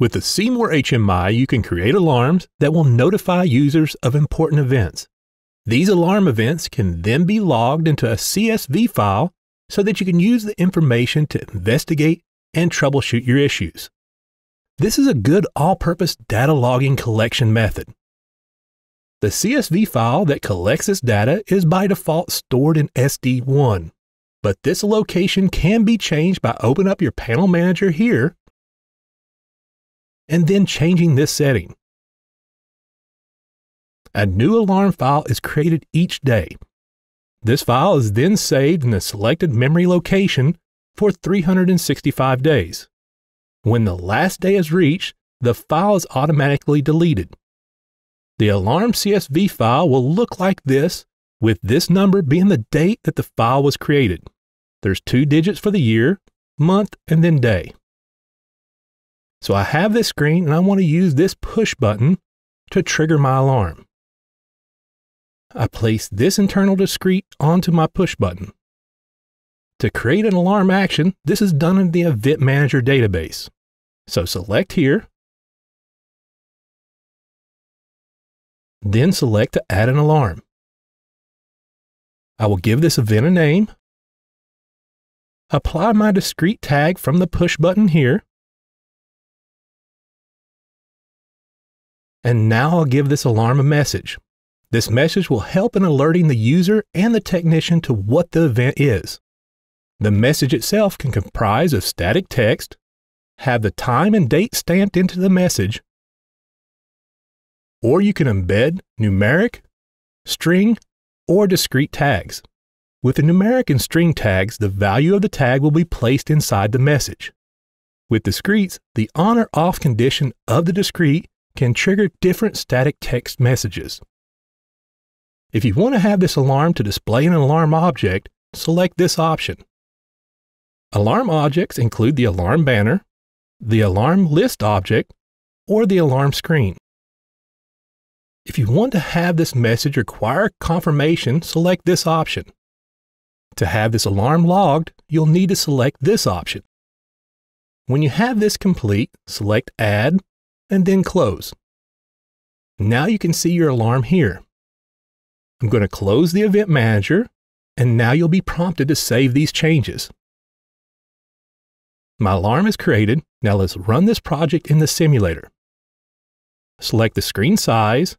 With the C-More HMI, you can create alarms that will notify users of important events. These alarm events can then be logged into a CSV file so that you can use the information to investigate and troubleshoot your issues. This is a good all-purpose data logging collection method. The CSV file that collects this data is by default stored in SD1, but this location can be changed by opening up your panel manager here and then changing this setting. A new alarm file is created each day. This file is then saved in the selected memory location for 365 days. When the last day is reached, the file is automatically deleted. The alarm CSV file will look like this, with this number being the date that the file was created. There's two digits for the year, month, and then day. So I have this screen and I want to use this push button to trigger my alarm. I place this internal discrete onto my push button. To create an alarm action, this is done in the Event Manager database. So select here, then select to add an alarm. I will give this event a name, apply my discrete tag from the push button here, And now I'll give this alarm a message. This message will help in alerting the user and the technician to what the event is. The message itself can comprise of static text, have the time and date stamped into the message, or you can embed numeric, string, or discrete tags. With the numeric and string tags, the value of the tag will be placed inside the message. With discretes, the on or off condition of the discrete can trigger different static text messages. If you want to have this alarm to display an alarm object, select this option. Alarm objects include the alarm banner, the alarm list object, or the alarm screen. If you want to have this message require confirmation, select this option. To have this alarm logged, you'll need to select this option. When you have this complete, select Add and then close. Now you can see your alarm here. I'm going to close the event manager and now you'll be prompted to save these changes. My alarm is created. Now let's run this project in the simulator. Select the screen size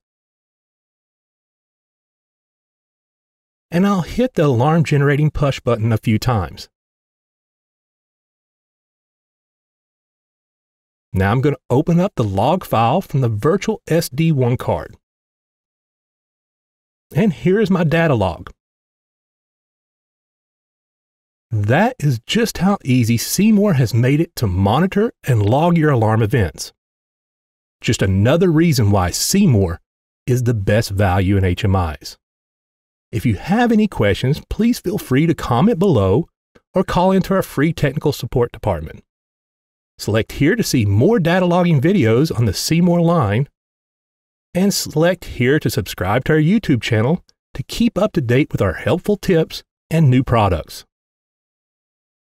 and I'll hit the alarm generating push button a few times. Now I'm going to open up the log file from the virtual SD1 card. And here is my data log. That is just how easy C-More has made it to monitor and log your alarm events. Just another reason why C-More is the best value in HMIs. If you have any questions, please feel free to comment below or call into our free technical support department. Select here to see more data logging videos on the C-More line, and select here to subscribe to our YouTube channel to keep up to date with our helpful tips and new products.